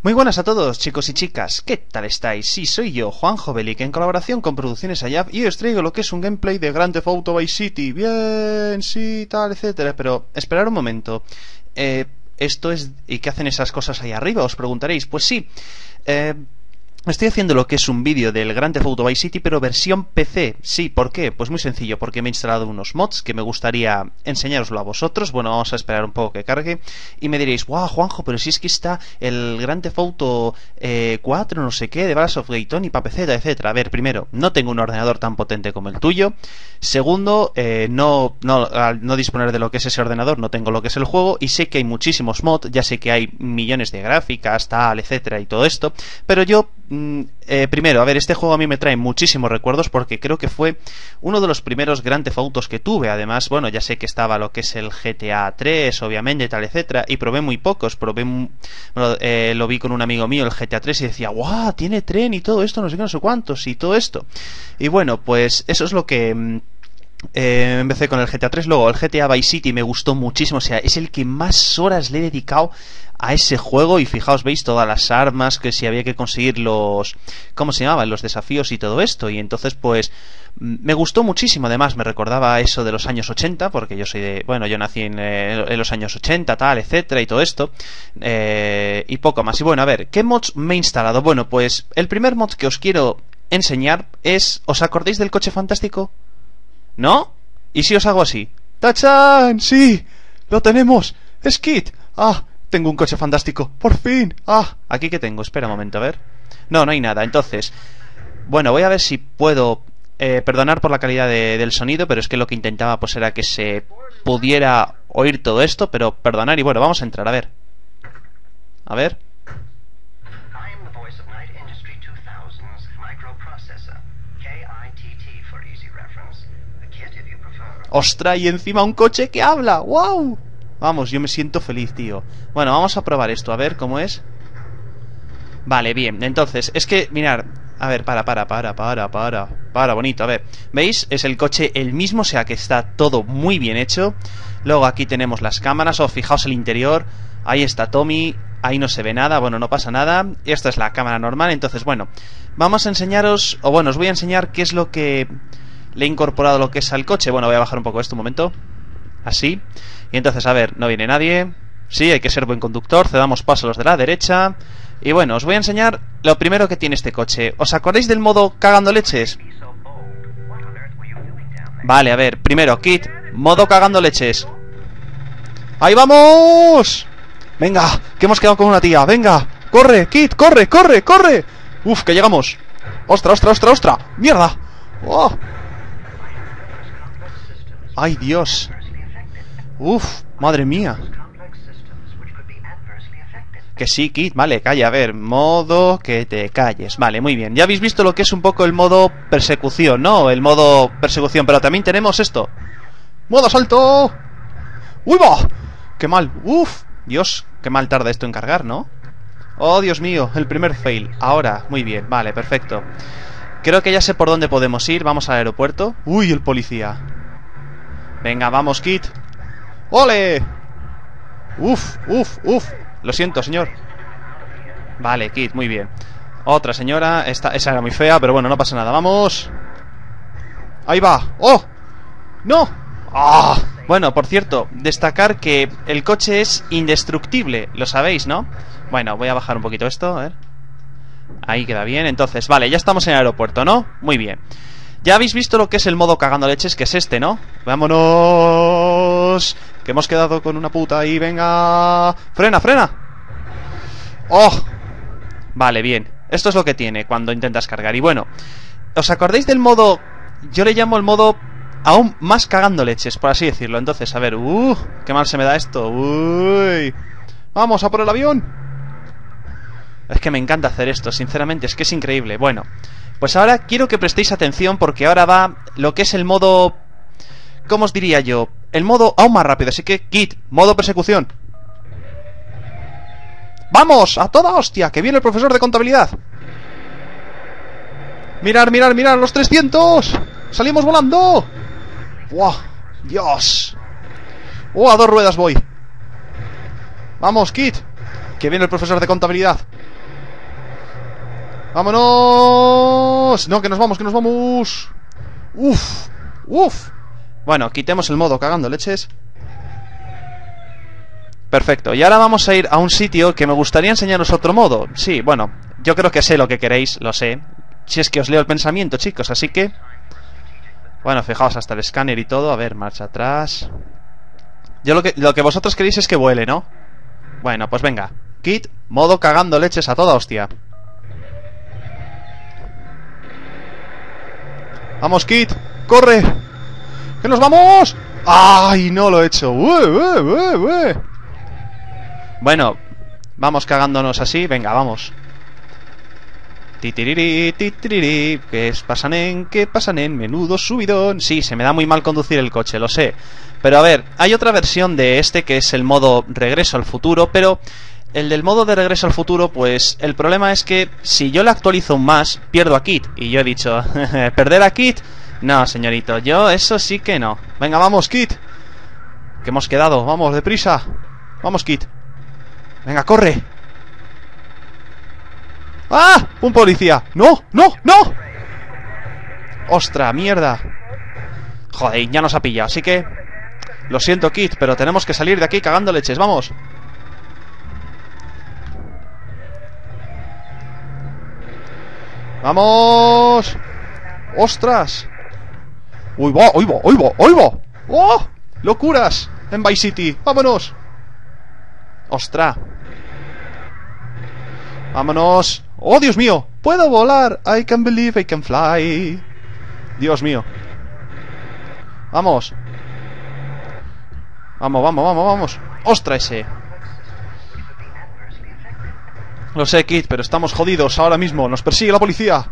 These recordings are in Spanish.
Muy buenas a todos, chicos y chicas. ¿Qué tal estáis? Sí, soy yo, Juan Jovelic, en colaboración con Producciones Ayab, y os traigo lo que es un gameplay de Grand Theft Auto Vice City. Bien, sí, tal, etcétera. Pero, esperad un momento. Eh, esto es... ¿Y qué hacen esas cosas ahí arriba? Os preguntaréis. Pues sí. Eh, Estoy haciendo lo que es un vídeo del Grand Theft Auto Vice City, pero versión PC. Sí, ¿por qué? Pues muy sencillo, porque me he instalado unos mods que me gustaría enseñároslo a vosotros. Bueno, vamos a esperar un poco que cargue. Y me diréis, wow, Juanjo, pero si es que está el Grand Theft Auto 4, eh, no sé qué, de Ballas of Gayton y Papeceta, etcétera. A ver, primero, no tengo un ordenador tan potente como el tuyo. Segundo, eh, no, no, al no disponer de lo que es ese ordenador, no tengo lo que es el juego. Y sé que hay muchísimos mods, ya sé que hay millones de gráficas, tal, etcétera, y todo esto. Pero yo eh, primero, a ver, este juego a mí me trae muchísimos recuerdos porque creo que fue uno de los primeros grandes autos que tuve. Además, bueno, ya sé que estaba lo que es el GTA 3, obviamente, tal, etcétera, y probé muy pocos. Probé, eh, lo vi con un amigo mío, el GTA 3, y decía, ¡guau! Tiene tren y todo esto, no sé qué, no sé cuántos, y todo esto. Y bueno, pues eso es lo que. Eh, empecé con el GTA 3, luego el GTA Vice City me gustó muchísimo, o sea, es el que más horas le he dedicado a ese juego y fijaos, veis todas las armas que si había que conseguir los... ¿Cómo se llamaban? Los desafíos y todo esto. Y entonces pues me gustó muchísimo, además me recordaba eso de los años 80, porque yo soy de... Bueno, yo nací en, eh, los años 80, tal, etcétera y todo esto. Eh, y poco más. Y bueno, a ver, ¿qué mods me he instalado? Bueno, pues el primer mod que os quiero enseñar es... ¿Os acordáis del coche fantástico? ¿No? ¿Y si os hago así? ¡Tachan! ¡Sí! ¡Lo tenemos! ¡Es! ¡Ah! Tengo un coche fantástico. ¡Por fin! ¡Ah! ¿Aquí qué tengo? Espera un momento, a ver. No, no hay nada. Entonces, bueno, voy a ver si puedo eh, perdonar por la calidad del sonido, pero es que lo que intentaba pues era que se pudiera oír todo esto, pero perdonar y bueno, vamos a entrar, a ver. A ver. ¡Ostras! Y encima un coche que habla. ¡Wow! Vamos, yo me siento feliz, tío. Bueno, vamos a probar esto, a ver cómo es. Vale, bien. Entonces, es que, mirar. A ver, para, para, para, para, para. Para, bonito. A ver, ¿veis? Es el coche el mismo, o sea que está todo muy bien hecho. Luego aquí tenemos las cámaras. Oh, fijaos el interior. Ahí está Tommy. Ahí no se ve nada. Bueno, no pasa nada. Esta es la cámara normal. Entonces, bueno, vamos a enseñaros. O bueno, os voy a enseñar qué es lo que le he incorporado lo que es al coche. Bueno, voy a bajar un poco esto un momento. Así. Y entonces, a ver, no viene nadie. Sí, hay que ser buen conductor. Cedamos paso a los de la derecha. Y bueno, os voy a enseñar lo primero que tiene este coche. ¿Os acordáis del modo cagando leches? Vale, a ver, primero, kit, modo cagando leches. ¡Ahí vamos! Venga, que hemos quedado con una tía. Venga, corre, kit, corre, corre, corre. Uf, que llegamos. ¡Ostra, ostra, ostra, ostra! ¡Mierda! ¡Oh! ¡Ay, Dios! Uf, madre mía. Que sí, Kit, vale, calla, a ver, modo que te calles. Vale, muy bien. Ya habéis visto lo que es un poco el modo persecución, ¿no? El modo persecución, pero también tenemos esto. ¡Modo salto! ¡Uy, va! ¡Qué mal! ¡Uf! Dios, qué mal tarda esto en cargar, ¿no? Oh, Dios mío, el primer fail. Ahora, muy bien, vale, perfecto. Creo que ya sé por dónde podemos ir. Vamos al aeropuerto. ¡Uy, el policía! Venga, vamos, Kit. ¡Ole! Uf, uf, uf. Lo siento, señor. Vale, Kit, muy bien. Otra señora. Esta, esa era muy fea, pero bueno, no pasa nada. ¡Vamos! Ahí va. ¡Oh! ¡No! Bueno, por cierto, destacar que el coche es indestructible. Lo sabéis, ¿no? Bueno, voy a bajar un poquito esto, a ver. Ahí queda bien. Entonces, vale, ya estamos en el aeropuerto, ¿no? Muy bien. Ya habéis visto lo que es el modo cagando leches, que es este, ¿no? ¡Vámonos! Que hemos quedado con una puta ahí, venga... ¡Frena, frena! ¡Oh! Vale, bien. Esto es lo que tiene cuando intentas cargar. Y bueno, ¿os acordáis del modo... Yo le llamo el modo aún más cagando leches, por así decirlo. Entonces, a ver... ¡Uh! ¡Qué mal se me da esto! ¡Uy! ¡Vamos a por el avión! Es que me encanta hacer esto, sinceramente, es que es increíble. Bueno, pues ahora quiero que prestéis atención porque ahora va lo que es el modo... ¿Cómo os diría yo? El modo aún más rápido, así que Kit, modo persecución. ¡Vamos! ¡A toda hostia! ¡Que viene el profesor de contabilidad! ¡Mirar, mirar, mirar! ¡Los 300! ¡Salimos volando! ¡Buah! ¡Dios! ¡Oh, a dos ruedas voy! ¡Vamos, Kit! Que viene el profesor de contabilidad. ¡Vámonos! No, que nos vamos, que nos vamos. Uf, uf. Bueno, quitemos el modo cagando leches. Perfecto, y ahora vamos a ir a un sitio que me gustaría enseñaros otro modo. Sí, bueno, yo creo que sé lo que queréis, lo sé. Si es que os leo el pensamiento, chicos, así que... Bueno, fijaos, hasta el escáner y todo. A ver, marcha atrás. Yo lo que, lo que vosotros queréis es que vuele, ¿no? Bueno, pues venga. Kit, modo cagando leches a toda hostia. Vamos, Kit, corre. ¡Que nos vamos! ¡Ay, no lo he hecho! Bueno, vamos cagándonos así. Venga, vamos. Titiriri, titiriri, ¿qué pasan en? ¿Qué pasan en? Menudo subidón. Sí, se me da muy mal conducir el coche, lo sé. Pero a ver, hay otra versión de este que es el modo regreso al futuro, pero el del modo de regreso al futuro, pues el problema es que si yo le actualizo más, pierdo a Kit. Y yo he dicho, ¿perder a Kit? No, señorito, yo eso sí que no. Venga, vamos, Kit. Que hemos quedado, vamos, deprisa. Vamos, Kit. Venga, corre. ¡Ah! ¡Un policía! ¡No! ¡No! ¡No! ¡Ostra! ¡Mierda! Joder, ya nos ha pillado, así que... Lo siento, Kit, pero tenemos que salir de aquí cagando leches, ¡vamos! ¡Vamos! ¡Ostras! ¡Uy, va! ¡Uy, va! ¡Uy, va! ¡Uy, va! ¡Oh! ¡Locuras! En Vice City. ¡Vámonos! ¡Ostras! ¡Vámonos! ¡Oh, Dios mío! ¡Puedo volar! I can believe I can fly. Dios mío. Vamos. Vamos, vamos, vamos, vamos. ¡Ostra ese! Lo sé, Kit, pero estamos jodidos ahora mismo. Nos persigue la policía.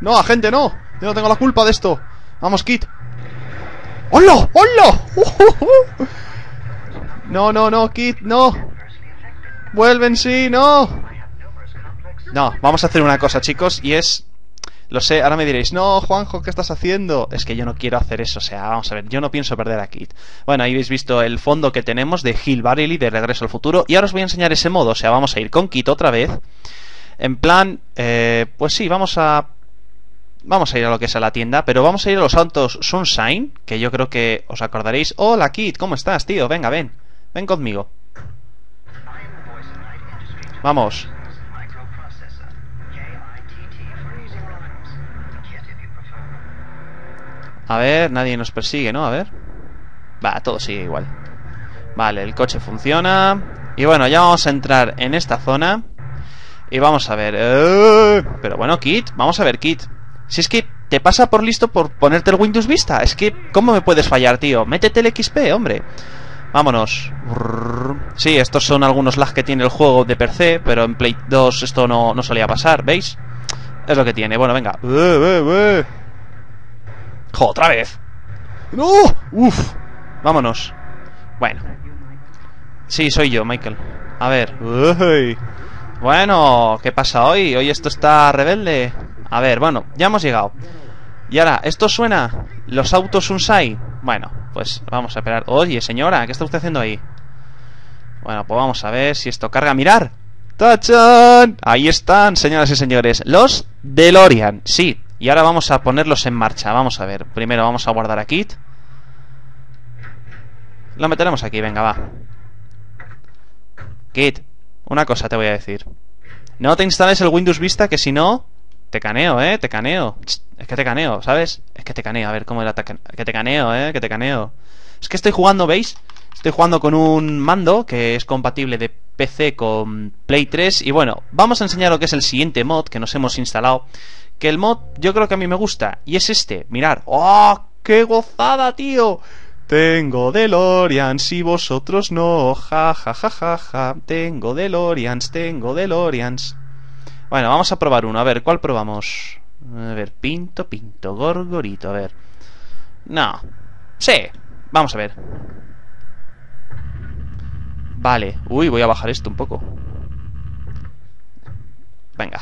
No, agente, no. Yo no tengo la culpa de esto. Vamos, Kit. ¡Hola! ¡Hola! No, no, no, Kit, no. Vuelven, sí, no. No, vamos a hacer una cosa, chicos, y es... Lo sé, ahora me diréis, no, Juanjo, ¿qué estás haciendo? Es que yo no quiero hacer eso, o sea, vamos a ver, yo no pienso perder a Kit. Bueno, ahí habéis visto el fondo que tenemos de Hill Barley de Regreso al Futuro, y ahora os voy a enseñar ese modo, o sea, vamos a ir con Kit otra vez. En plan, eh, pues sí, vamos a... Vamos a ir a lo que es a la tienda, pero vamos a ir a los autos Sunshine, que yo creo que os acordaréis. Hola, Kit, ¿cómo estás, tío? Venga, ven. Ven conmigo. Vamos. A ver, nadie nos persigue, ¿no? A ver. Va, todo sigue igual. Vale, el coche funciona. Y bueno, ya vamos a entrar en esta zona. Y vamos a ver. Eh, pero bueno, Kit, vamos a ver, Kit. Si es que te pasa por listo por ponerte el Windows Vista. Es que, ¿cómo me puedes fallar, tío? Métete el XP, hombre. Vámonos. Sí, estos son algunos lags que tiene el juego de PC, pero en Play 2 esto no, no solía pasar, ¿veis? Es lo que tiene. Bueno, venga. ¡Otra vez! ¡No! ¡Uf! Vámonos. Bueno. Sí, soy yo, Michael. A ver. Bueno, ¿qué pasa hoy? Hoy esto está rebelde. A ver, bueno, ya hemos llegado. Y ahora, ¿esto suena? ¿Los autos Unsai? Bueno, pues vamos a esperar. Oye, señora, ¿qué está usted haciendo ahí? Bueno, pues vamos a ver si esto carga. ¡Mirar! ¡Tachan! Ahí están, señoras y señores. Los DeLorean. Sí, y ahora vamos a ponerlos en marcha. Vamos a ver. Primero vamos a guardar a Kit. Lo meteremos aquí, venga, va. Kit, una cosa te voy a decir. No te instales el Windows Vista, que si no... Te caneo, eh, te caneo. Es que te caneo, ¿sabes? Es que te caneo, a ver cómo era. Que te caneo, eh, que te caneo. Es que estoy jugando, ¿veis? Estoy jugando con un mando que es compatible de PC con Play 3. Y bueno, vamos a enseñar lo que es el siguiente mod que nos hemos instalado que el mod yo creo que a mí me gusta. Y es este. Mirar. ¡Oh! ¡Qué gozada, tío! Tengo DeLoreans y vosotros no. Ja, ja, ja, ja, ja. Tengo DeLoreans, tengo DeLoreans. Bueno, vamos a probar uno. A ver, ¿cuál probamos? A ver, pinto, pinto, gorgorito. A ver. No. Sí. Vamos a ver. Vale. Uy, voy a bajar esto un poco. Venga.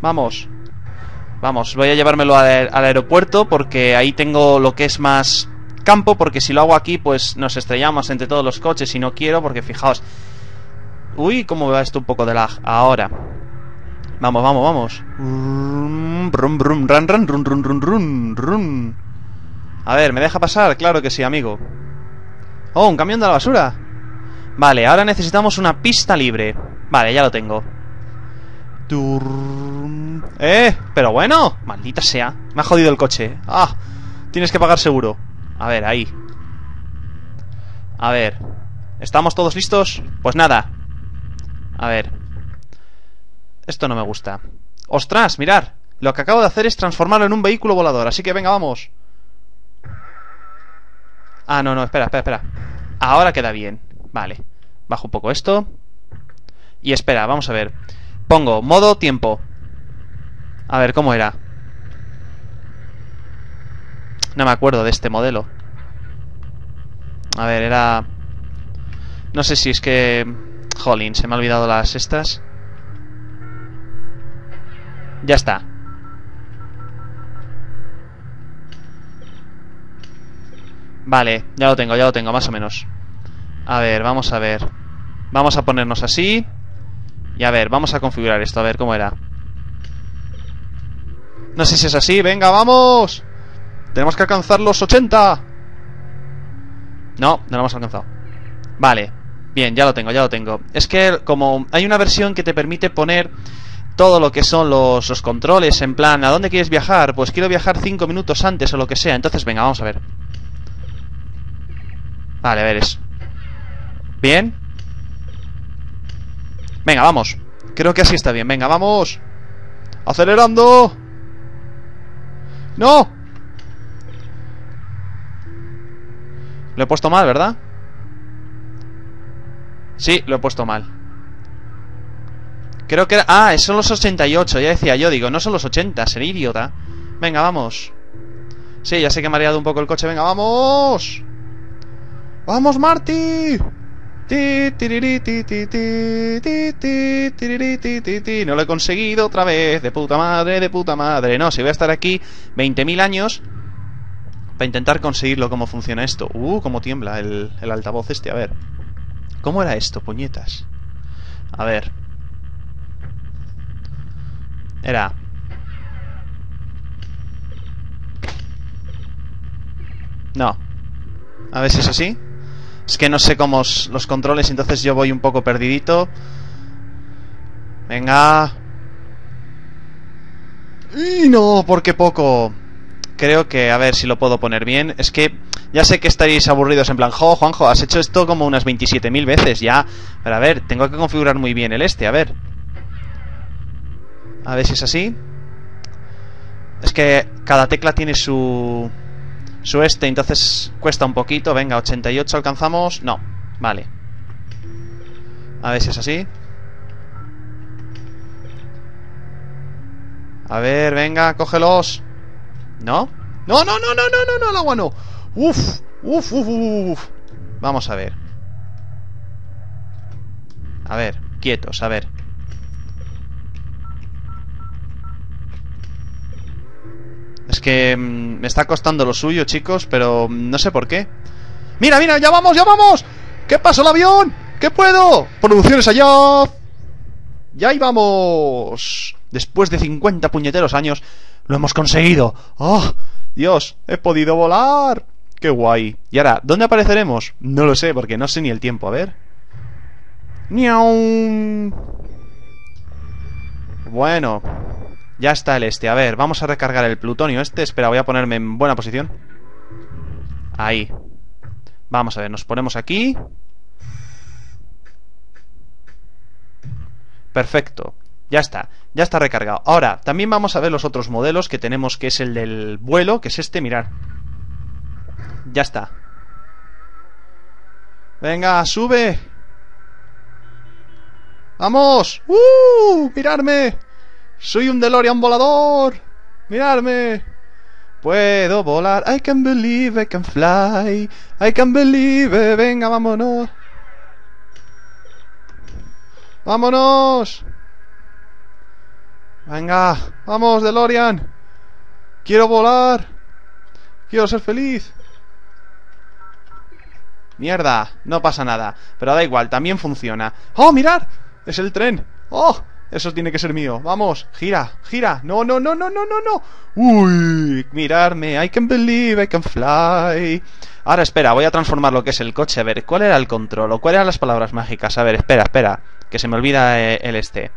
Vamos. Vamos, voy a llevármelo al, aeropuerto porque ahí tengo lo que es más campo, porque si lo hago aquí, pues nos estrellamos entre todos los coches y no quiero, porque fijaos... Uy, cómo va esto un poco de lag. Ahora. Vamos, vamos, vamos. Run, run, run, run, run, run, run. A ver, ¿me deja pasar? Claro que sí, amigo. Oh, un camión de la basura. Vale, ahora necesitamos una pista libre. Vale, ya lo tengo. ¡Eh! Pero bueno, maldita sea. Me ha jodido el coche. ¡Ah! Tienes que pagar seguro. A ver, ahí. A ver. ¿Estamos todos listos? Pues nada. A ver. Esto no me gusta. ¡Ostras! Mirar. Lo que acabo de hacer es transformarlo en un vehículo volador. Así que venga, vamos. Ah, no, no, espera, espera, espera. Ahora queda bien. Vale. Bajo un poco esto. Y espera, vamos a ver. Pongo modo tiempo. A ver, ¿cómo era? No me acuerdo de este modelo. A ver, era... No sé si es que... Jolín, se me ha olvidado las estas. Ya está. Vale, ya lo tengo, ya lo tengo, más o menos. A ver, vamos a ver. Vamos a ponernos así. Y a ver, vamos a configurar esto, a ver cómo era. No sé si es así, venga, vamos. Tenemos que alcanzar los 80. No, no lo hemos alcanzado. Vale, bien, ya lo tengo, ya lo tengo. Es que como hay una versión que te permite poner todo lo que son los, los controles, en plan, ¿a dónde quieres viajar? Pues quiero viajar 5 minutos antes o lo que sea. Entonces, venga, vamos a ver. Vale, a ver, es... Bien. Venga, vamos. Creo que así está bien. Venga, vamos. ¡Acelerando! ¡No! Lo he puesto mal, ¿verdad? Sí, lo he puesto mal. Creo que era... Ah, son los 88, ya decía yo, digo, no son los 80, seré idiota. Venga, vamos. Sí, ya sé que he mareado un poco el coche, venga, vamos. ¡Vamos, Marty! No lo he conseguido otra vez. De puta madre, de puta madre. No, si voy a estar aquí 20.000 años para intentar conseguirlo. ¿Cómo funciona esto? Uh, cómo tiembla el, el altavoz este. A ver. ¿Cómo era esto, puñetas? A ver. Era... No. A ver si es así. Es que no sé cómo los controles, entonces yo voy un poco perdidito. Venga. Y no, porque poco. Creo que, a ver si lo puedo poner bien. Es que ya sé que estaréis aburridos en plan, jo, Juanjo, has hecho esto como unas 27.000 veces ya. Pero a ver, tengo que configurar muy bien el este, a ver. A ver si es así. Es que cada tecla tiene su su este, entonces cuesta un poquito. Venga, 88 alcanzamos. No, vale. A ver si es así. A ver, venga, cógelos. ¿No? No, no, no, no, no, no, no, el agua no. Uf, uf, uf, uf. Vamos a ver. A ver, quietos, a ver. Es que mm, me está costando lo suyo, chicos, pero no sé por qué. ¡Mira, mira! ¡Ya vamos, ya vamos! ¿Qué pasó el avión? ¿Qué puedo? ¡Producciones allá! ¡Ya íbamos! Después de 50 puñeteros años, lo hemos conseguido. ¡Oh! Dios, he podido volar. ¡Qué guay! Y ahora, ¿dónde apareceremos? No lo sé, porque no sé ni el tiempo. A ver. ¡Niau! Bueno, ya está el este. A ver, vamos a recargar el plutonio este. Espera, voy a ponerme en buena posición. Ahí. Vamos a ver, nos ponemos aquí. Perfecto. Ya está, ya está recargado. Ahora, también vamos a ver los otros modelos que tenemos, que es el del vuelo, que es este, mirar. Ya está. Venga, sube. ¡Vamos! ¡Uh! ¡Mirarme! ¡Soy un DeLorean volador! ¡Miradme! Puedo volar. I can believe I can fly. I can believe. Venga, vámonos. ¡Vámonos! Venga, vamos, DeLorean. Quiero volar. Quiero ser feliz. Mierda, no pasa nada. Pero da igual, también funciona. ¡Oh, mirad! Es el tren. ¡Oh! Eso tiene que ser mío. Vamos, gira, gira. No, no, no, no, no, no, no. Uy, mirarme. I can believe I can fly. Ahora espera, voy a transformar lo que es el coche. A ver, ¿cuál era el control? ¿O cuáles eran las palabras mágicas? A ver, espera, espera. Que se me olvida eh, el este.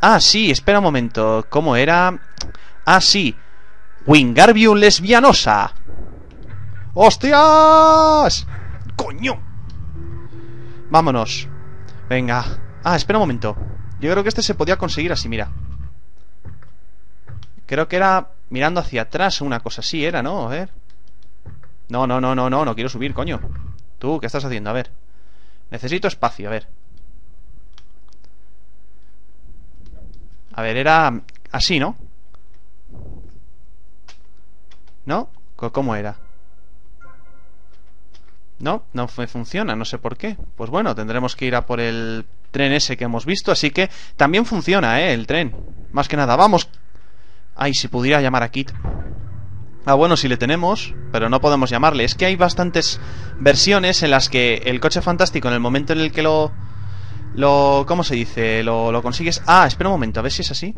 Ah, sí, espera un momento. ¿Cómo era? Ah, sí. Wingardium lesbianosa. ¡Hostias! ¡Coño! Vámonos. Venga. Ah, espera un momento. Yo creo que este se podía conseguir así, mira. Creo que era mirando hacia atrás una cosa así, era, ¿no? A ver. No, no, no, no, no, no quiero subir, coño. Tú, ¿qué estás haciendo? A ver. Necesito espacio, a ver. A ver, era así, ¿no? ¿No? ¿Cómo era? No, no funciona, no sé por qué. Pues bueno, tendremos que ir a por el tren ese que hemos visto, así que también funciona, ¿eh? El tren. Más que nada, vamos. Ay, si pudiera llamar a Kit. Ah, bueno, si le tenemos, pero no podemos llamarle. Es que hay bastantes versiones en las que el coche fantástico, en el momento en el que lo... lo ¿Cómo se dice? Lo, lo consigues... Ah, espera un momento, a ver si es así.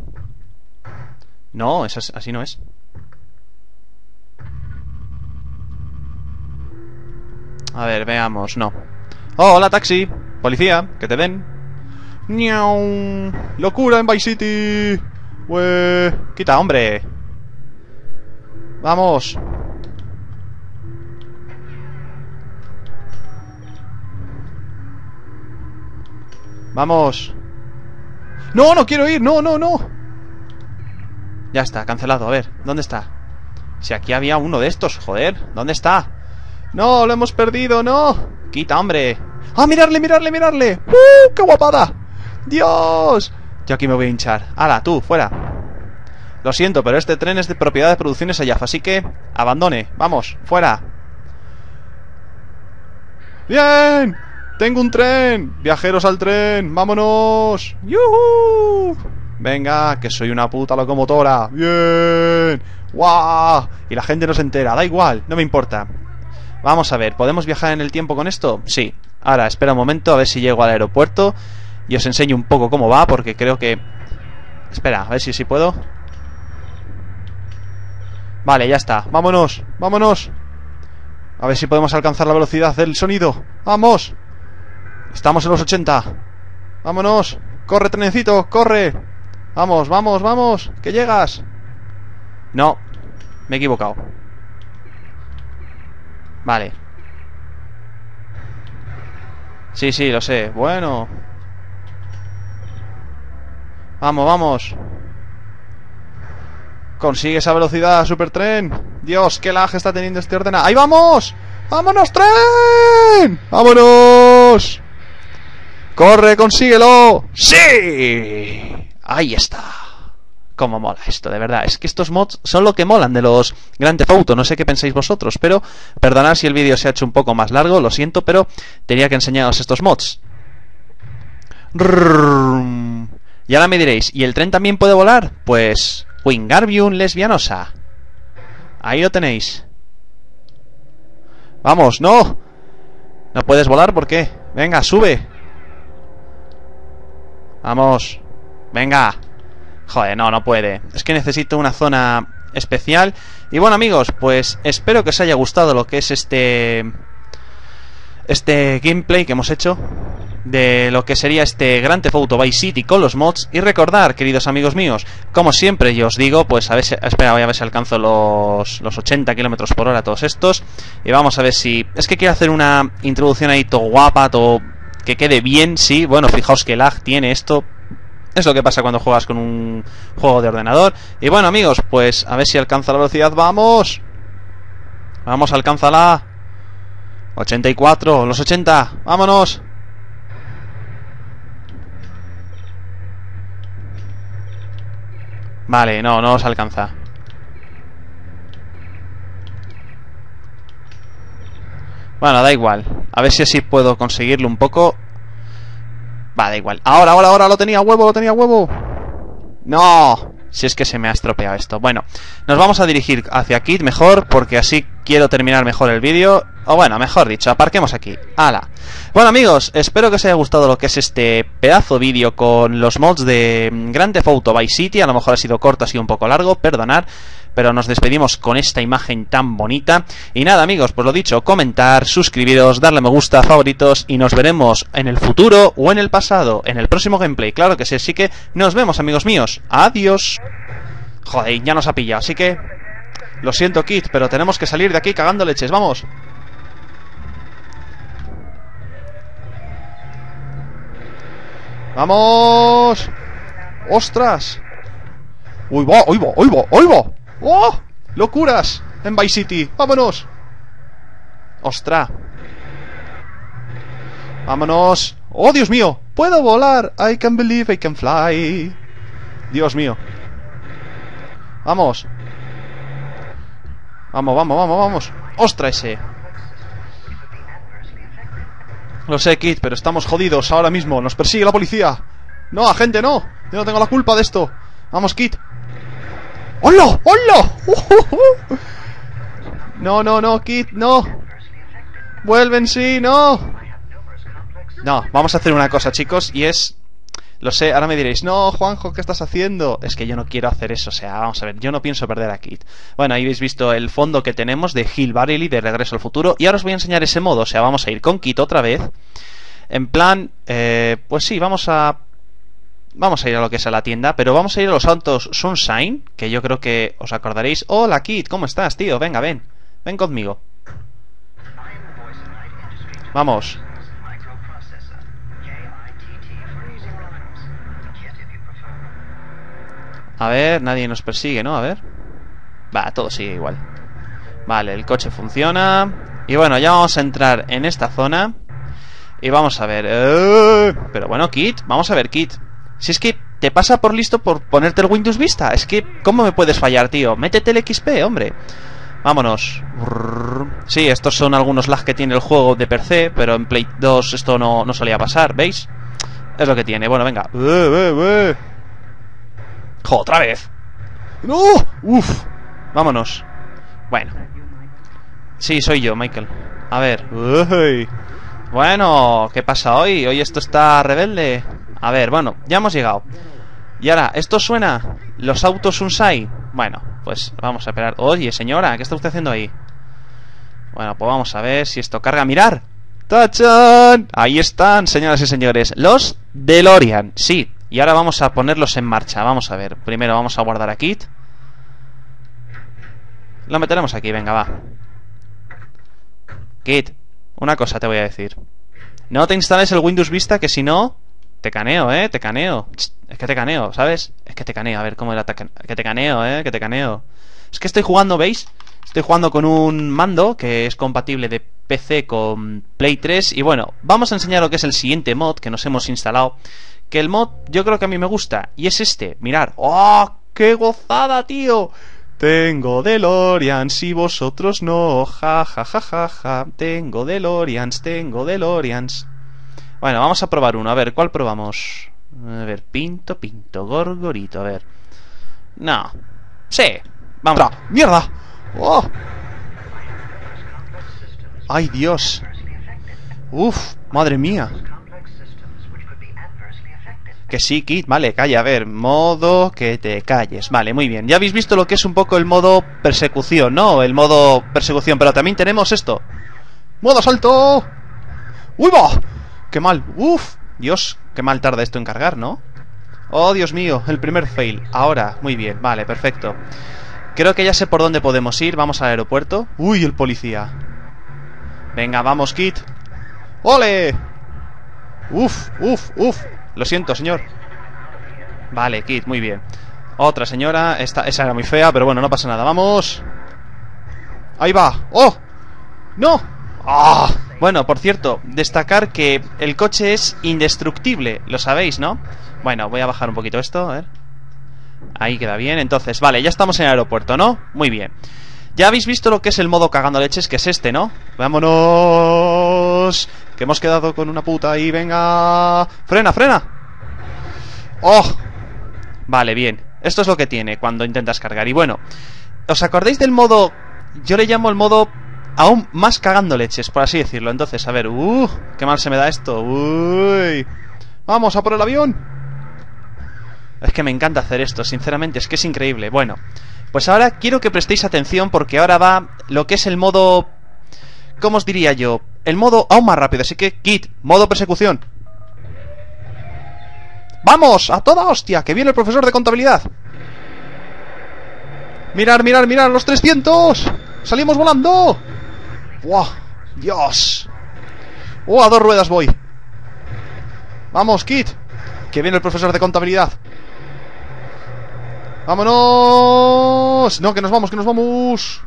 No, es así no es. A ver, veamos, no. Oh, hola, taxi. Policía, que te den. ¡Niau! ¡Locura en Vice City! ¡Wee! ¡Quita, hombre! ¡Vamos! ¡Vamos! ¡No, no quiero ir! ¡No, no, no! Ya está, cancelado. A ver, ¿dónde está? Si aquí había uno de estos, joder. ¿Dónde está? ¡No! ¡Lo hemos perdido! ¡No! ¡Quita, hombre! ¡Ah, mirarle, mirarle, mirarle! ¡Uh! ¡Qué guapada! ¡Dios! Yo aquí me voy a hinchar. ¡Hala, tú, fuera! Lo siento, pero este tren es de propiedad de Producciones Ayaf, así que abandone. Vamos, fuera. ¡Bien! ¡Tengo un tren! ¡Viajeros al tren! ¡Vámonos! ¡Yuhu! Venga, que soy una puta locomotora. ¡Bien! ¡Guau! Y la gente no se entera, da igual, no me importa. Vamos a ver, ¿podemos viajar en el tiempo con esto? Sí. Ahora, espera un momento a ver si llego al aeropuerto y os enseño un poco cómo va, porque creo que... Espera, a ver si, puedo. Vale, ya está. ¡Vámonos! ¡Vámonos! A ver si podemos alcanzar la velocidad del sonido. ¡Vamos! Estamos en los 80. ¡Vámonos! ¡Corre, trencito! ¡Corre! ¡Vamos, vamos, vamos! ¡Que llegas! No, me he equivocado. Vale. Sí, sí, lo sé. Bueno. Vamos, vamos. Consigue esa velocidad, supertren. Dios, qué lag está teniendo este ordenador. ¡Ahí vamos! ¡Vámonos, tren! ¡Vámonos! ¡Corre, consíguelo! ¡Sí! Ahí está. Cómo mola esto, de verdad. Es que estos mods son lo que molan de los Grand Theft. No sé qué pensáis vosotros, pero perdonad si el vídeo se ha hecho un poco más largo, lo siento, pero tenía que enseñaros estos mods. Y ahora me diréis, ¿y el tren también puede volar? Pues Wingardium lesbianosa. Ahí lo tenéis. Vamos, no. No puedes volar, ¿por qué? Venga, sube. Vamos. Venga. Joder, no, no puede. Es que necesito una zona especial. Y bueno, amigos, pues espero que os haya gustado lo que es este... Este gameplay que hemos hecho de lo que sería este Grand Theft Auto Vice City con los mods y recordar, queridos amigos míos, como siempre yo os digo, pues a ver si, espera, voy a ver si alcanzo los, los 80 kilómetros por hora todos estos y vamos a ver si, es que quiero hacer una introducción ahí todo guapa, todo que quede bien, sí, bueno, fijaos que lag tiene esto, es lo que pasa cuando juegas con un juego de ordenador. Y bueno, amigos, pues a ver si alcanza la velocidad. ¡Vamos! Vamos, alcánzala. 84, los 80. ¡Vámonos! Vale, no, no os alcanza. Bueno, da igual. A ver si así puedo conseguirlo un poco. Va, da igual. Ahora, ahora, ahora lo tenía huevo, lo tenía huevo. No. Si es que se me ha estropeado esto. Bueno, nos vamos a dirigir hacia Kit mejor porque así quiero terminar mejor el vídeo. O bueno, mejor dicho, aparquemos aquí. ¡Hala! Bueno amigos, espero que os haya gustado lo que es este pedazo vídeo con los mods de Grand Theft Auto Vice City. A lo mejor ha sido corto, ha sido un poco largo, perdonad. Pero nos despedimos con esta imagen tan bonita. Y nada amigos, pues lo dicho, comentar, suscribiros, darle me gusta, favoritos. Y nos veremos en el futuro o en el pasado, en el próximo gameplay. Claro que sí, así que nos vemos amigos míos. Adiós. Joder, ya nos ha pillado, así que... Lo siento, Kit, pero tenemos que salir de aquí cagando leches, vamos. ¡Vamos! ¡Ostras! ¡Uy, va! ¡Uy, va! ¡Uy, va! ¡Uy, va! ¡Oh! ¡Locuras! En Vice City. ¡Vámonos! ¡Ostras! ¡Vámonos! ¡Oh, Dios mío! ¡Puedo volar! I can believe I can fly. Dios mío. Vamos. Vamos, vamos, vamos, vamos. ¡Ostras ese! Lo sé, Kit, pero estamos jodidos ahora mismo. Nos persigue la policía. No, agente, no. Yo no tengo la culpa de esto. Vamos, Kit. ¡Hola! ¡Hola! No, no, no, Kit, no. Vuelven, sí, no. No, vamos a hacer una cosa, chicos, y es... Lo sé, ahora me diréis, no, Juanjo, ¿qué estás haciendo? Es que yo no quiero hacer eso, o sea, vamos a ver, yo no pienso perder a Kit. Bueno, ahí habéis visto el fondo que tenemos de Hill Barley de Regreso al Futuro, y ahora os voy a enseñar ese modo, o sea, vamos a ir con Kit otra vez. En plan, eh, pues sí, vamos a vamos a ir a lo que es a la tienda, pero vamos a ir a los autos Sunshine, que yo creo que os acordaréis. Hola, Kit, ¿cómo estás, tío? Venga, ven. Ven conmigo. Vamos. A ver, nadie nos persigue, ¿no? A ver. Va, todo sigue igual. Vale, el coche funciona. Y bueno, ya vamos a entrar en esta zona. Y vamos a ver... Eh, pero bueno, Kit, vamos a ver, Kit. Si es que te pasa por listo por ponerte el Windows Vista. Es que, ¿cómo me puedes fallar, tío? Métete el XP, hombre. Vámonos. Sí, estos son algunos lags que tiene el juego de PC, pero en Play 2 esto no, no solía pasar, ¿veis? Es lo que tiene. Bueno, venga. ¡Eh, otra vez! ¡No! ¡Uf! Vámonos. Bueno. Sí, soy yo, Michael. A ver. Bueno, ¿qué pasa hoy? Hoy esto está rebelde. A ver, bueno, ya hemos llegado. Y ahora, ¿esto suena? ¿Los autos Unsai? Bueno, pues vamos a esperar. Oye, señora, ¿qué está usted haciendo ahí? Bueno, pues vamos a ver si esto carga. ¡Mirar! ¡Tachan! Ahí están, señoras y señores. Los DeLorean. Sí. Y ahora vamos a ponerlos en marcha. Vamos a ver. Primero vamos a guardar a Kit. Lo meteremos aquí, venga, va. Kit, una cosa te voy a decir. No te instales el Windows Vista, que si no, te caneo, ¿eh? Te caneo. Es que te caneo, ¿sabes? Es que te caneo. A ver, ¿cómo era? Que te caneo, ¿eh? Que te caneo. Es que estoy jugando, ¿veis? Estoy jugando con un mando que es compatible de PC con Play 3. Y bueno, vamos a enseñar lo que es el siguiente mod que nos hemos instalado. Que el mod yo creo que a mí me gusta. Y es este. Mirar. ¡Oh! ¡Qué gozada, tío! Tengo DeLoreans y vosotros no. Ja, ja, ja, ja, ja. Tengo DeLoreans, tengo DeLoreans. Bueno, vamos a probar uno. A ver, ¿cuál probamos? A ver, pinto, pinto, gorgorito. A ver. No. Sí. Vamos. ¡Mierda! ¡Oh! ¡Ay, Dios! ¡Uf! ¡Madre mía! Que sí, Kit, vale, calla, a ver, modo que te calles. Vale, muy bien. Ya habéis visto lo que es un poco el modo persecución, ¿no? El modo persecución, pero también tenemos esto. ¡Modo salto! ¡Uy, va! ¡Qué mal! ¡Uf! Dios, qué mal tarda esto en cargar, ¿no? Oh, Dios mío, el primer fail. Ahora, muy bien, vale, perfecto. Creo que ya sé por dónde podemos ir. Vamos al aeropuerto. ¡Uy, el policía! Venga, vamos, Kit. ¡Ole! ¡Uf, uf, uf! Lo siento, señor. Vale, Kit, muy bien. Otra señora. Esta, esa era muy fea, pero bueno, no pasa nada. ¡Vamos! ¡Ahí va! ¡Oh! ¡No! ¡Ah! Bueno, por cierto, destacar que el coche es indestructible, lo sabéis, ¿no? Bueno, voy a bajar un poquito esto, a ver. Ahí queda bien, entonces, vale, ya estamos en el aeropuerto, ¿no? Muy bien. Ya habéis visto lo que es el modo cagando leches, que es este, ¿no? ¡Vámonos! Que hemos quedado con una puta ahí, venga... ¡Frena, frena! ¡Oh! Vale, bien. Esto es lo que tiene cuando intentas cargar. Y bueno, ¿os acordáis del modo yo le llamo el modo aún más cagando leches, por así decirlo. Entonces, a ver, uh, qué mal se me da esto. Uy. Vamos a por el avión. Es que me encanta hacer esto, sinceramente, es que es increíble. Bueno, pues ahora quiero que prestéis atención porque ahora va lo que es el modo... ¿Cómo os diría yo? El modo aún más rápido, así que kit, modo persecución. ¡Vamos! ¡A toda hostia! ¡Que viene el profesor de contabilidad! ¡Mirar, mirar, mirar! ¡Los 300! ¡Salimos volando! ¡Buah! ¡Dios! ¡Oh, a dos ruedas voy! ¡Vamos, Kit! Que viene el profesor de contabilidad. ¡Vámonos! No, que nos vamos, que nos vamos.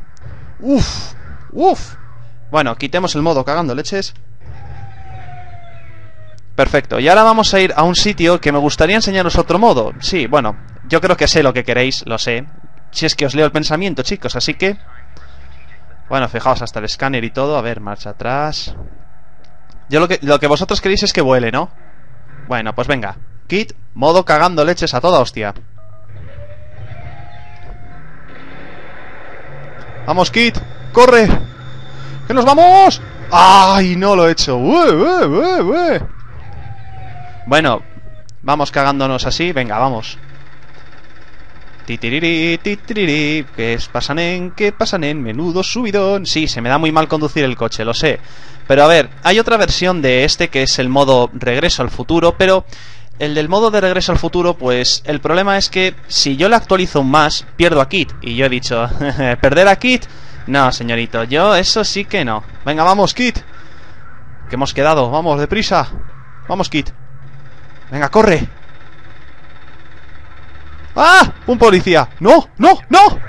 ¡Uf! ¡Uf! Bueno, quitemos el modo cagando leches. Perfecto, y ahora vamos a ir a un sitio que me gustaría enseñaros otro modo. Sí, bueno, yo creo que sé lo que queréis, lo sé. Si es que os leo el pensamiento, chicos, así que... Bueno, fijaos, hasta el escáner y todo. A ver, marcha atrás. Yo lo que, lo que vosotros queréis es que vuele, ¿no? Bueno, pues venga. Kit, modo cagando leches a toda hostia. Vamos, Kit, corre. ¡Que nos vamos! ¡Ay, no lo he hecho! Bueno, vamos cagándonos así. Venga, vamos. Titiriri, titiriri. ¿Qué pasan en? ¿Qué pasan en? Menudo subidón. Sí, se me da muy mal conducir el coche, lo sé. Pero a ver, hay otra versión de este que es el modo regreso al futuro, pero el del modo de regreso al futuro, pues el problema es que si yo le actualizo más, pierdo a Kit. Y yo he dicho, ¿perder a Kit? No, señorito, yo eso sí que no. Venga, vamos, Kit. Que hemos quedado, vamos, deprisa. Vamos, Kit. Venga, corre. ¡Ah! ¡Un policía! ¡No! ¡No! ¡No!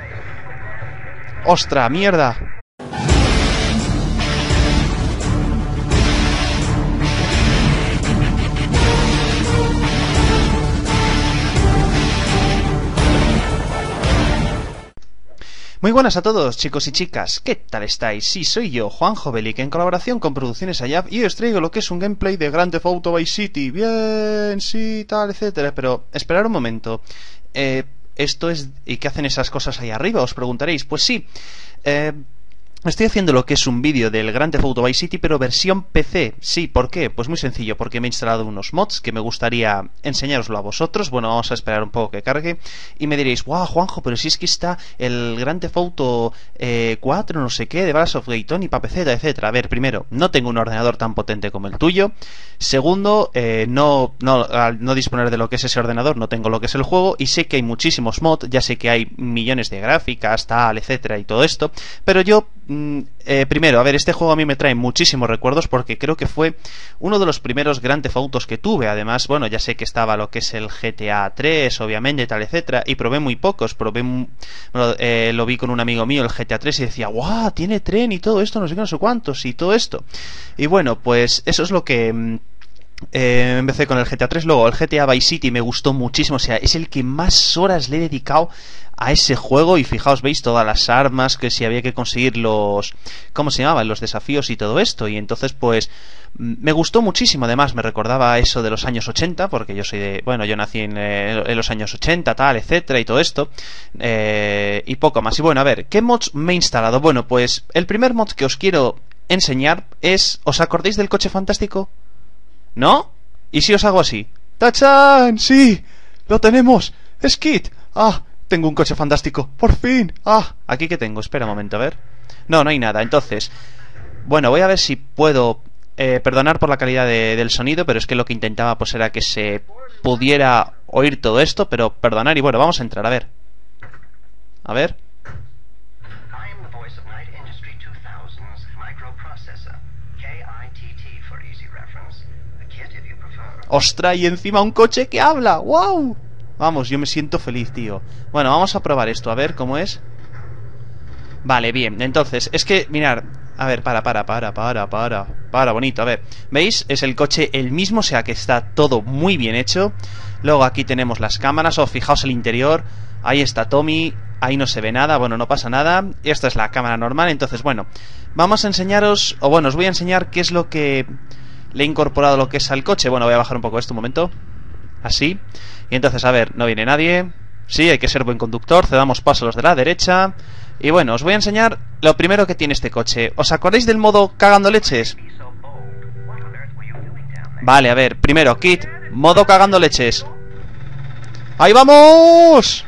¡Ostra! ¡Mierda! Muy buenas a todos, chicos y chicas. ¿Qué tal estáis? Sí, soy yo, Juan Jovelik, en colaboración con Producciones Ayab, y os traigo lo que es un gameplay de Grand Theft Auto Vice City. Bien, sí, tal, etcétera. Pero, esperad un momento. Eh, esto es... ¿Y qué hacen esas cosas ahí arriba? Os preguntaréis. Pues sí. Eh, Estoy haciendo lo que es un vídeo del Grand Theft Auto Vice City, pero versión PC. Sí, ¿por qué? Pues muy sencillo, porque me he instalado unos mods que me gustaría enseñároslo a vosotros. Bueno, vamos a esperar un poco que cargue. Y me diréis, wow, Juanjo, pero si es que está el Grand Theft Auto 4, eh, no sé qué, de Balas of Gayton y PC, etcétera. A ver, primero, no tengo un ordenador tan potente como el tuyo. Segundo, eh, no, no, al no disponer de lo que es ese ordenador, no tengo lo que es el juego. Y sé que hay muchísimos mods, ya sé que hay millones de gráficas, tal, etcétera, y todo esto. Pero yo eh, primero, a ver, este juego a mí me trae muchísimos recuerdos porque creo que fue uno de los primeros grandes autos que tuve. Además, bueno, ya sé que estaba lo que es el GTA 3, obviamente, tal, etcétera, y probé muy pocos. Probé, eh, lo vi con un amigo mío, el GTA 3, y decía, ¡guau! Tiene tren y todo esto, no sé qué, no sé cuántos, y todo esto. Y bueno, pues eso es lo que. Mm, eh, empecé con el GTA 3, luego el GTA Vice City me gustó muchísimo, o sea, es el que más horas le he dedicado a ese juego y fijaos, veis todas las armas, que si había que conseguir los... ¿Cómo se llamaban? Los desafíos y todo esto. Y entonces pues me gustó muchísimo, además me recordaba eso de los años 80, porque yo soy de... Bueno, yo nací en, eh, los años 80, tal, etcétera, y todo esto. Eh, y poco más. Y bueno, a ver, ¿qué mods me he instalado? Bueno, pues el primer mod que os quiero enseñar es... ¿Os acordáis del coche fantástico? ¿No? ¿Y si os hago así? ¡Tachan! ¡Sí! ¡Lo tenemos! ¡Es Kit! ¡Ah! Tengo un coche fantástico. ¡Por fin! ¡Ah! ¿Aquí que tengo? Espera un momento, a ver. No, no hay nada. Entonces, bueno, voy a ver si puedo eh, perdonar por la calidad del sonido, pero es que lo que intentaba pues era que se pudiera oír todo esto, pero perdonar y bueno, vamos a entrar, a ver. A ver. ¡Ostras! Y encima un coche que habla. ¡Wow! Vamos, yo me siento feliz, tío. Bueno, vamos a probar esto, a ver cómo es. Vale, bien. Entonces, es que, mirar, a ver, para, para, para, para, para, para, bonito, a ver. ¿Veis? Es el coche el mismo, o sea que está todo muy bien hecho. Luego aquí tenemos las cámaras, o oh, fijaos el interior. Ahí está Tommy, ahí no se ve nada, bueno, no pasa nada. Esta es la cámara normal, entonces, bueno, vamos a enseñaros, o bueno, os voy a enseñar qué es lo que le he incorporado lo que es al coche. Bueno, voy a bajar un poco esto un momento. Así. Y entonces, a ver, no viene nadie. Sí, hay que ser buen conductor. Cedamos paso a los de la derecha. Y bueno, os voy a enseñar lo primero que tiene este coche. ¿Os acordáis del modo cagando leches? Vale, a ver, primero, kit, modo cagando leches. ¡Ahí vamos!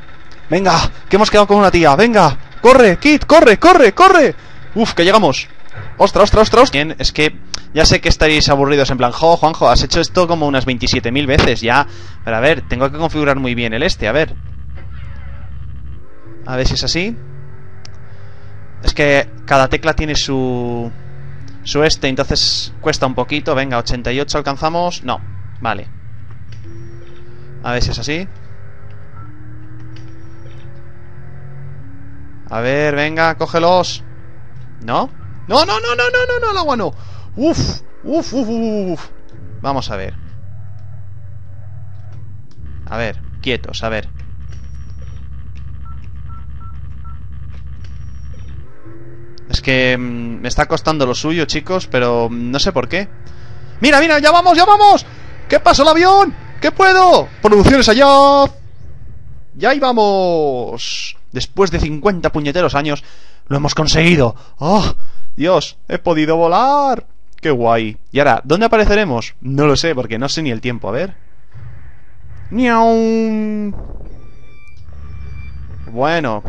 Venga, que hemos quedado con una tía, venga, corre, kit, corre, corre, corre. Uf, que llegamos. Ostras, ostras, ostras. Bien, es que ya sé que estaréis aburridos en plan, jo, Juanjo, has hecho esto como unas 27.000 veces ya. Pero a ver, tengo que configurar muy bien el este, a ver. A ver si es así. Es que cada tecla tiene su... Su este, entonces cuesta un poquito. Venga, 88 alcanzamos. No, vale. A ver si es así. A ver, venga, cógelos. ¿No? No, no, no, no, no, no, no, el agua no. Uf, uf, uf, uf. Vamos a ver. A ver, quietos, a ver. Es que mm, me está costando lo suyo, chicos, pero no sé por qué. ¡Mira, mira! ¡Ya vamos, ya vamos! ¿Qué pasa el avión? ¿Qué puedo? ¡Producciones allá! ¡Ya ahí vamos! Después de 50 puñeteros años, lo hemos conseguido. ¡Oh! ¡Dios! ¡He podido volar! ¡Qué guay! Y ahora, ¿dónde apareceremos? No lo sé, porque no sé ni el tiempo. A ver. ¡Niau! Bueno,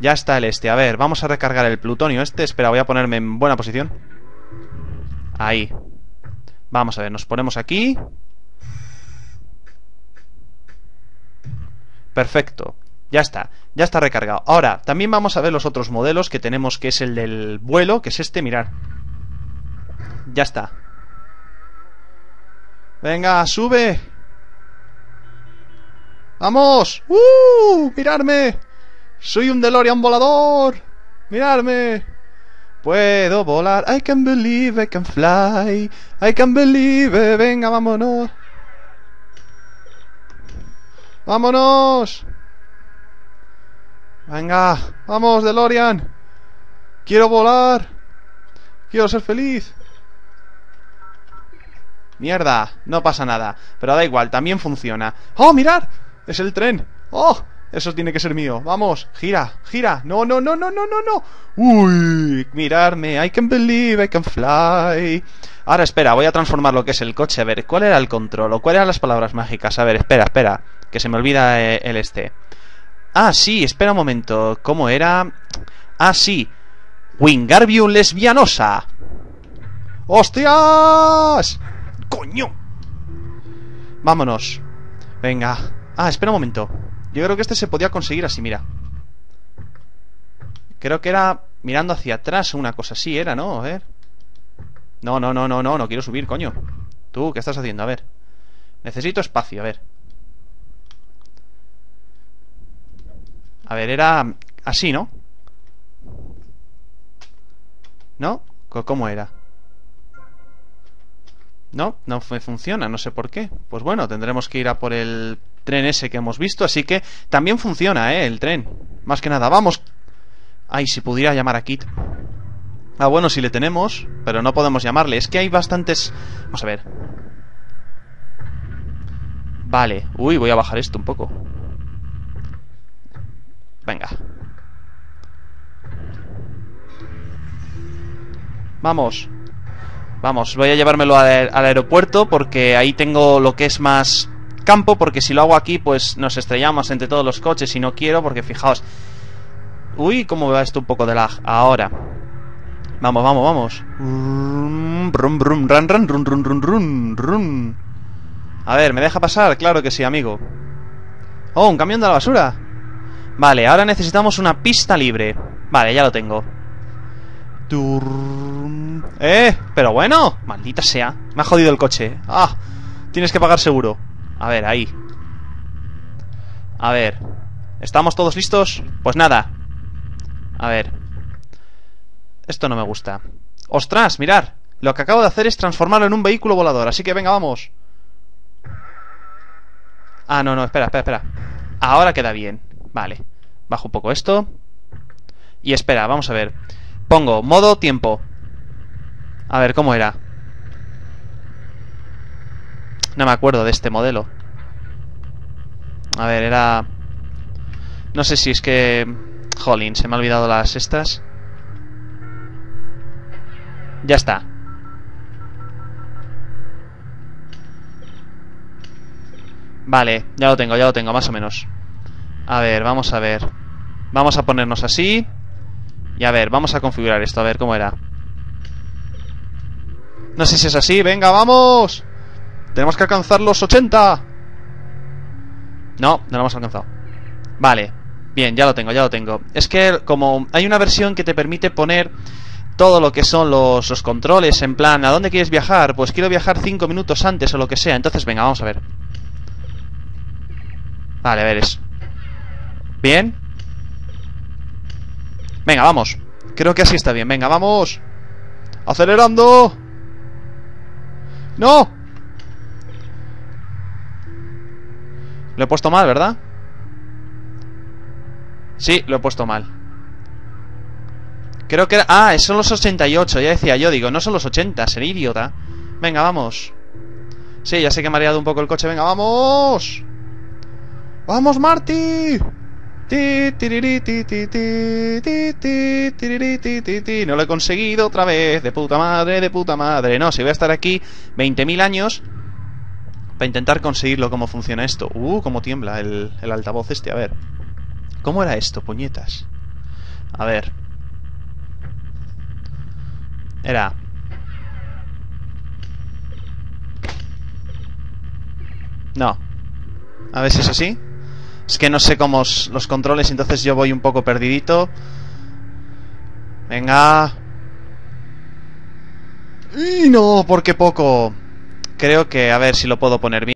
ya está el este. A ver, vamos a recargar el plutonio este. Espera, voy a ponerme en buena posición. Ahí. Vamos a ver, nos ponemos aquí. Perfecto. Ya está, ya está recargado. Ahora, también vamos a ver los otros modelos que tenemos, que es el del vuelo, que es este, mirar. Ya está. Venga, sube. ¡Vamos! ¡Uh! ¡Mirarme! ¡Soy un DeLorean volador! ¡Miradme! Puedo volar. I can believe I can fly. I can believe. Venga, vámonos. ¡Vámonos! Venga, vamos, DeLorean. Quiero volar. Quiero ser feliz. Mierda, no pasa nada. Pero da igual, también funciona. ¡Oh, mirad! Es el tren. ¡Oh! Eso tiene que ser mío. Vamos, gira, gira. No, no, no, no, no, no, no. Uy, mirarme. I can believe I can fly. Ahora espera, voy a transformar lo que es el coche. A ver, ¿cuál era el control? ¿O cuáles eran las palabras mágicas? A ver, espera, espera. Que se me olvida eh, el este. Ah, sí, espera un momento. ¿Cómo era? Ah, sí. Wingardium lesbianosa. ¡Hostias! ¡Coño! Vámonos. Venga. Ah, espera un momento. Yo creo que este se podía conseguir así, mira. Creo que era mirando hacia atrás una cosa así, era, ¿no? A ver. No, no, no, no, no, no quiero subir, coño. Tú, ¿qué estás haciendo? A ver. Necesito espacio, a ver. A ver, era así, ¿no? ¿No? ¿Cómo era? No, no funciona, no sé por qué. Pues bueno, tendremos que ir a por el tren ese que hemos visto, así que también funciona, ¿eh? El tren. Más que nada, vamos. Ay, si pudiera llamar a Kit. Ah, bueno, si le tenemos, pero no podemos llamarle. Es que hay bastantes... Vamos a ver. Vale. Uy, voy a bajar esto un poco. Venga. Vamos. Vamos, voy a llevármelo al, aeropuerto porque ahí tengo lo que es más campo, porque si lo hago aquí, pues nos estrellamos entre todos los coches y no quiero, porque fijaos. Uy, cómo va esto un poco de lag. Ahora. Vamos, vamos, vamos. A ver, ¿me deja pasar? Claro que sí, amigo. Oh, un camión de la basura. Vale, ahora necesitamos una pista libre. Vale, ya lo tengo. ¡Eh! Pero bueno, maldita sea. Me ha jodido el coche. ¡Ah! Tienes que pagar seguro. A ver, ahí. A ver. ¿Estamos todos listos? Pues nada. A ver. Esto no me gusta. ¡Ostras! Mirar. Lo que acabo de hacer es transformarlo en un vehículo volador. Así que venga, vamos. Ah, no, no, espera, espera, espera. Ahora queda bien. Vale. Bajo un poco esto. Y espera, vamos a ver. Pongo modo tiempo. A ver, ¿cómo era? No me acuerdo de este modelo. A ver, era... No sé si es que... Jolín, se me ha olvidado las estas. Ya está. Vale, ya lo tengo, ya lo tengo, más o menos. A ver, vamos a ver. Vamos a ponernos así. Y a ver, vamos a configurar esto, a ver cómo era. No sé si es así, venga, vamos. Tenemos que alcanzar los 80. No, no lo hemos alcanzado. Vale, bien, ya lo tengo, ya lo tengo. Es que como hay una versión que te permite poner todo lo que son los, los controles, en plan, ¿a dónde quieres viajar? Pues quiero viajar 5 minutos antes o lo que sea. Entonces, venga, vamos a ver. Vale, a ver, es... Bien. Venga, vamos. Creo que así está bien. Venga, vamos. ¡Acelerando! ¡No! Lo he puesto mal, ¿verdad? Sí, lo he puesto mal. Creo que era... Ah, son los 88, ya decía yo, digo, no son los 80, seré idiota. Venga, vamos. Sí, ya sé que ha mareado un poco el coche, venga, vamos. ¡Vamos, Marty! No lo he conseguido otra vez. De puta madre, de puta madre. No, si voy a estar aquí 20.000 años para intentar conseguirlo. ¿Cómo funciona esto? Uh, cómo tiembla el, el altavoz este. A ver. ¿Cómo era esto, puñetas? A ver. Era... No. A ver si es así. Es que no sé cómo los controles, entonces yo voy un poco perdidito. Venga. Y no, porque poco. Creo que a ver si lo puedo poner bien.